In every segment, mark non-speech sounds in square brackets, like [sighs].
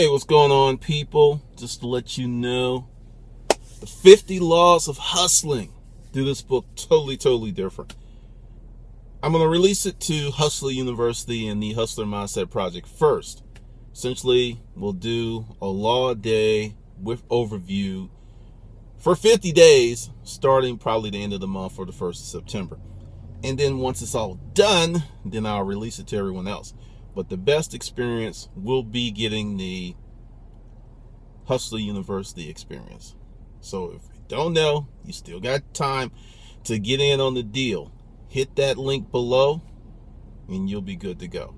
Hey, what's going on, people? Just to let you know, the 50 Laws of Hustling. Do this book totally, totally different. I'm going to release it to Hustler University and the Hustler Mindset Project first. Essentially, we'll do a law a day with overview for 50 days, starting probably the end of the month or the 1st of September. And then once it's all done, then I'll release it to everyone else. But the best experience will be getting the Hustler University experience. So if you don't know, you still got time to get in on the deal. Hit that link below and you'll be good to go.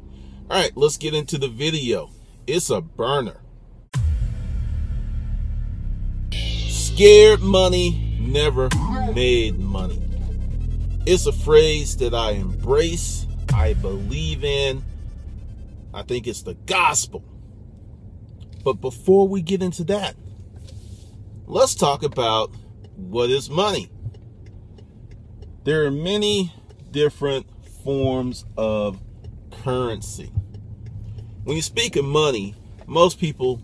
All right, let's get into the video. It's a burner. Scared money never made money. It's a phrase that I embrace, I believe in, I think it's the gospel. But before we get into that, let's talk about what is money. There are many different forms of currency. When you speak of money, most people,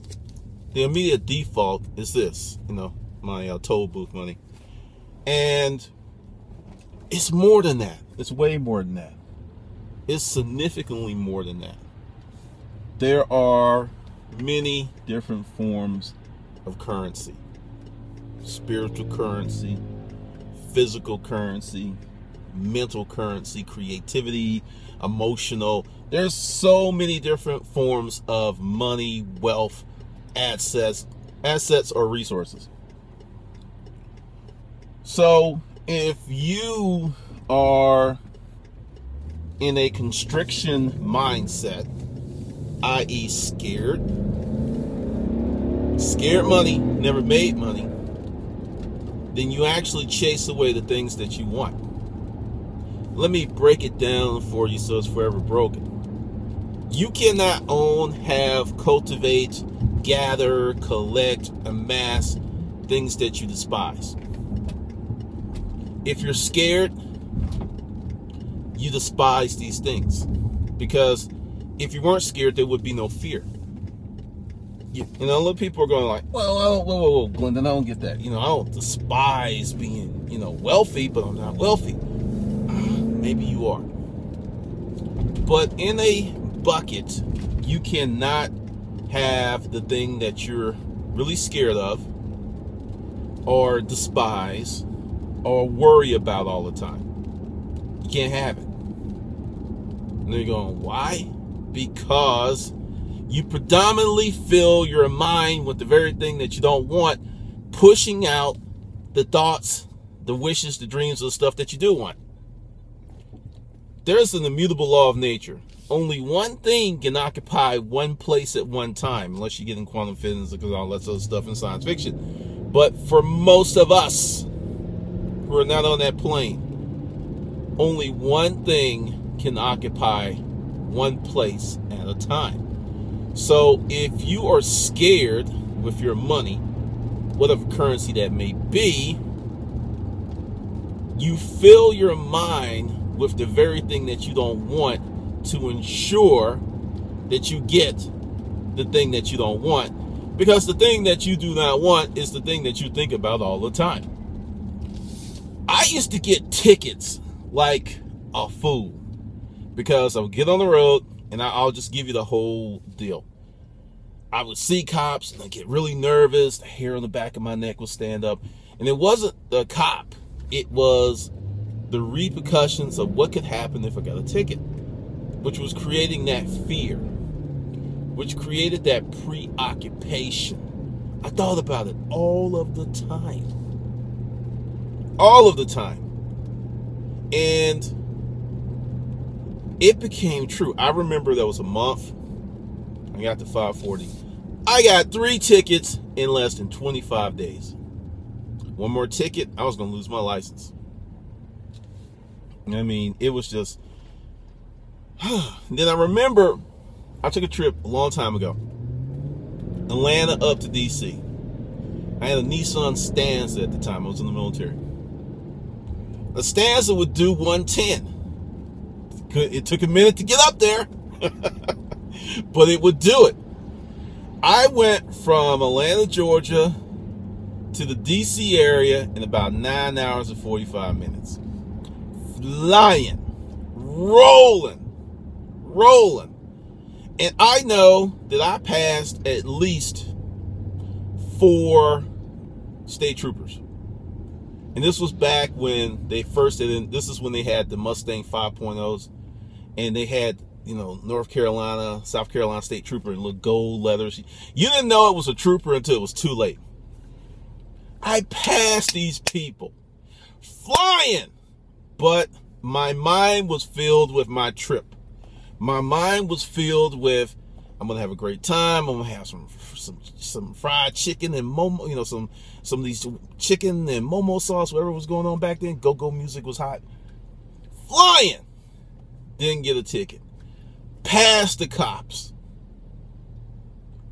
the immediate default is this, you know, my uh, toll booth money. And it's more than that. It's way more than that. It's significantly more than that there are many different forms of currency spiritual currency, physical currency, mental currency, creativity, emotional. There's so many different forms of money, wealth, assets, assets or resources. So, if you are in a constriction mindset, i.e., scared. Scared money, never made money. Then you actually chase away the things that you want. Let me break it down for you so it's forever broken. You cannot own, have, cultivate, gather, collect, amass things that you despise. If you're scared, you despise these things because if you weren't scared, there would be no fear. You, you know, a lot of people are going like, well, whoa, whoa, whoa, whoa, Glendon, I don't get that. You know, I don't despise being, you know, wealthy, but I'm not wealthy. [sighs] Maybe you are. But in a bucket, you cannot have the thing that you're really scared of or despise or worry about all the time. You can't have it. And they're going, why? Because you predominantly fill your mind with the very thing that you don't want, pushing out the thoughts, the wishes, the dreams, the stuff that you do want. There's an immutable law of nature. Only one thing can occupy one place at one time, unless you get in quantum physics and all that other stuff in science fiction. But for most of us who are not on that plane, only one thing can occupy one place at a time. So if you are scared with your money, whatever currency that may be, you fill your mind with the very thing that you don't want to ensure that you get the thing that you don't want. Because the thing that you do not want is the thing that you think about all the time. I used to get tickets like a fool because I would get on the road and I'll just give you the whole deal. I would see cops and I get really nervous. The hair on the back of my neck would stand up. And it wasn't the cop, it was the repercussions of what could happen if I got a ticket, which was creating that fear, which created that preoccupation. I thought about it all of the time. All of the time. And it became true. I remember there was a month. I got to 540. I got three tickets in less than 25 days. One more ticket, I was going to lose my license. I mean, it was just. [sighs] then I remember I took a trip a long time ago Atlanta up to DC. I had a Nissan Stanza at the time, I was in the military. A Stanza would do 110 it took a minute to get up there, [laughs] but it would do it. I went from Atlanta, Georgia to the DC area in about nine hours and 45 minutes. Flying, rolling, rolling. And I know that I passed at least four state troopers. And this was back when they first this is when they had the Mustang 5.0s and they had you know, North Carolina, South Carolina State Trooper in little gold leathers. You didn't know it was a trooper until it was too late. I passed these people flying, but my mind was filled with my trip. My mind was filled with I'm gonna have a great time. I'm gonna have some some some fried chicken and mumbo, you know, some some of these chicken and mumbo sauce, whatever was going on back then. Go go music was hot. Flying, didn't get a ticket past the cops.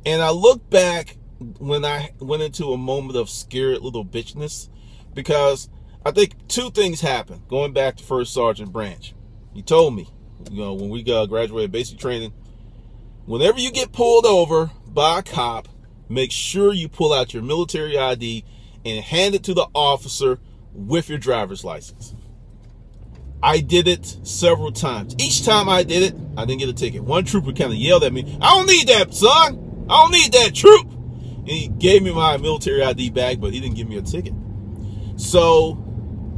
And I look back when I went into a moment of scared little bitchness because I think two things happened going back to First Sergeant Branch. He told me, you know, when we graduated basic training, whenever you get pulled over by a cop, make sure you pull out your military ID and hand it to the officer with your driver's license. I did it several times. Each time I did it, I didn't get a ticket. One trooper kind of yelled at me, I don't need that, son. I don't need that troop. And he gave me my military ID back, but he didn't give me a ticket. So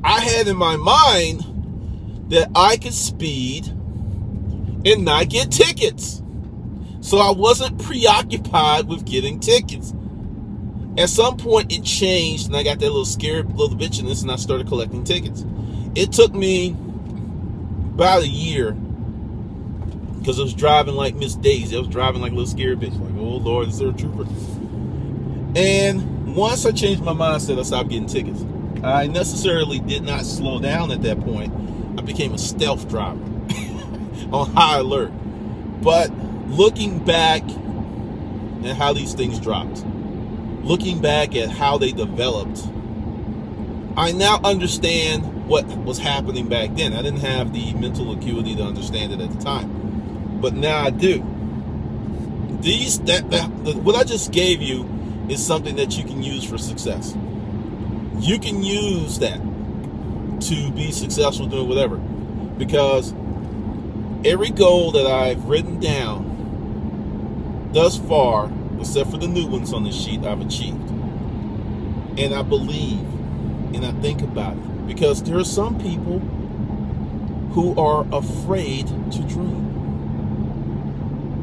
I had in my mind that I could speed and not get tickets. So I wasn't preoccupied with getting tickets. At some point it changed and I got that little scared little bitch in this and I started collecting tickets. It took me about a year because I was driving like Miss Daisy. I was driving like a little scared bitch. Like, oh Lord, is there a trooper? And once I changed my mindset, I stopped getting tickets. I necessarily did not slow down at that point. I became a stealth driver [laughs] on high alert. But looking back at how these things dropped, looking back at how they developed, I now understand what was happening back then. I didn't have the mental acuity to understand it at the time, but now I do. These that, that what I just gave you is something that you can use for success. You can use that to be successful doing whatever, because every goal that I've written down thus far, except for the new ones on the sheet, I've achieved, and I believe, and I think about it because there are some people who are afraid to dream.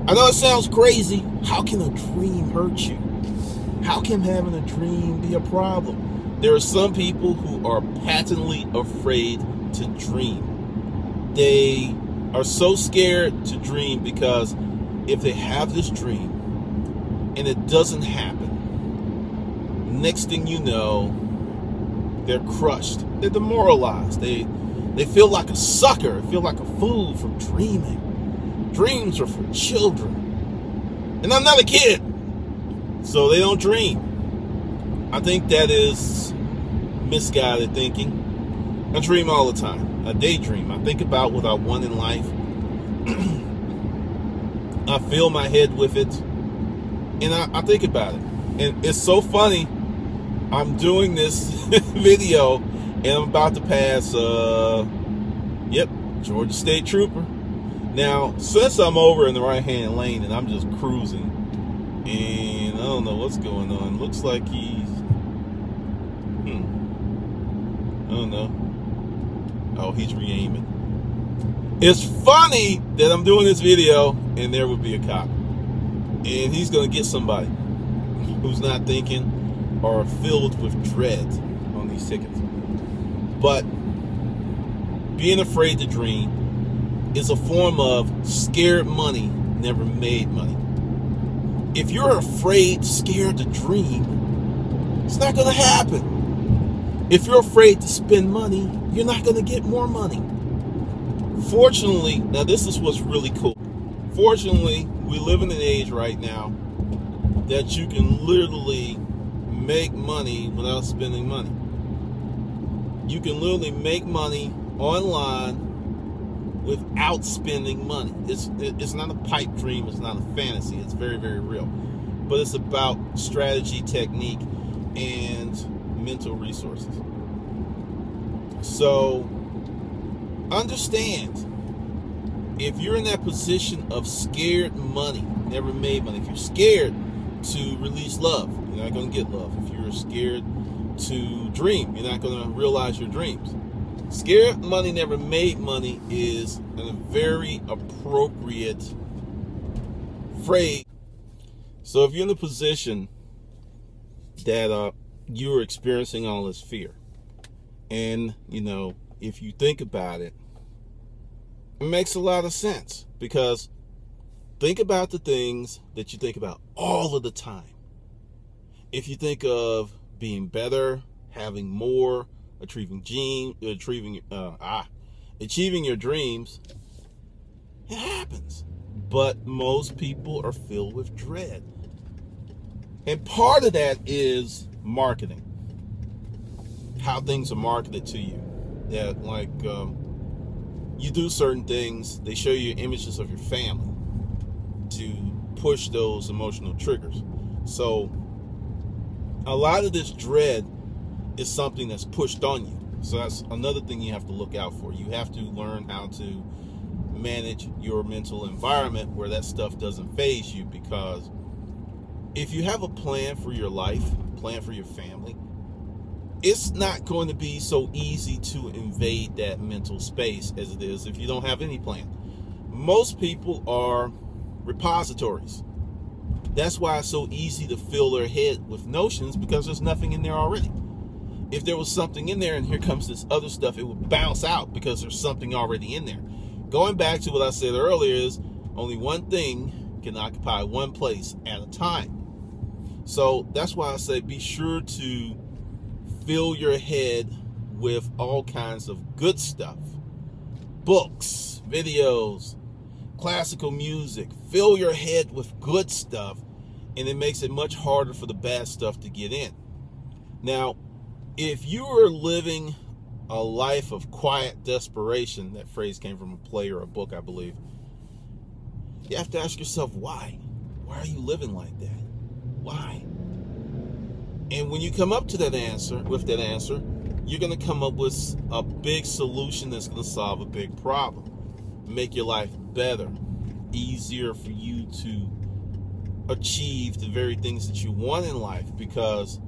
I know it sounds crazy. How can a dream hurt you? How can having a dream be a problem? There are some people who are patently afraid to dream. They are so scared to dream because if they have this dream and it doesn't happen, next thing you know, they're crushed. They're demoralized. They they feel like a sucker. Feel like a fool for dreaming. Dreams are for children. And I'm not a kid. So they don't dream. I think that is misguided thinking. I dream all the time. I daydream. I think about what I want in life. [clears throat] I fill my head with it. And I, I think about it. And it's so funny I'm doing this [laughs] video and I'm about to pass, uh, yep, Georgia State Trooper. Now, since I'm over in the right hand lane and I'm just cruising, and I don't know what's going on, looks like he's, hmm, I don't know. Oh, he's re aiming. It's funny that I'm doing this video and there would be a cop. And he's going to get somebody who's not thinking are filled with dread on these tickets. But being afraid to dream is a form of scared money, never made money. If you're afraid, scared to dream, it's not going to happen. If you're afraid to spend money, you're not going to get more money. Fortunately, now this is what's really cool. Fortunately, we live in an age right now that you can literally make money without spending money. You can literally make money online without spending money. It's it's not a pipe dream. It's not a fantasy. It's very very real. but it's about strategy, technique, and mental resources. So understand if you're in that position of scared money, never made money, if you're scared to release love, you're not going to get love. If you're scared to dream, you're not going to realize your dreams. Scared money never made money is a very appropriate phrase. So if you're in the position that uh, you're experiencing all this fear, and you know, if you think about it, it makes a lot of sense because think about the things that you think about all of the time. If you think of being better, having more, achieving gene, achieving uh, ah, achieving your dreams, it happens. But most people are filled with dread. And part of that is marketing. How things are marketed to you. That like um, you do certain things, they show you images of your family to push those emotional triggers. So a lot of this dread is something that's pushed on you. So that's another thing you have to look out for. You have to learn how to manage your mental environment where that stuff doesn't phase you because if you have a plan for your life, plan for your family, it's not going to be so easy to invade that mental space as it is if you don't have any plan. Most people are repositories. That's why it's so easy to fill their head with notions because there's nothing in there already. If there was something in there and here comes this other stuff, it would bounce out because there's something already in there. Going back to what I said earlier is only one thing can occupy one place at a time. So that's why I say be sure to fill your head with all kinds of good stuff. Books, videos, classical music. Fill your head with good stuff and it makes it much harder for the bad stuff to get in. Now, if you are living a life of quiet desperation, that phrase came from a play or a book, I believe, you have to ask yourself why? Why are you living like that? Why? And when you come up to that answer, with that answer, you're going to come up with a big solution that's going to solve a big problem, make your life better, easier for you to achieve the very things that you want in life because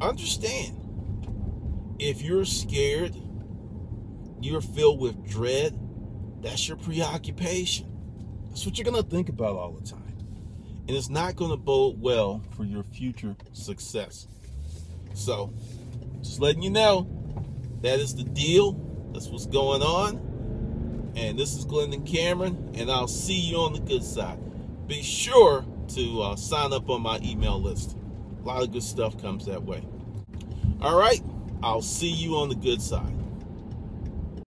understand if you're scared you're filled with dread that's your preoccupation. That's what you're going to think about all the time. And it's not going to bode well for your future success. So just letting you know that is the deal. That's what's going on. And this is glendon cameron and i'll see you on the good side. Be sure to uh, sign up on my email list. A lot of good stuff comes that way. All right, I'll see you on the good side.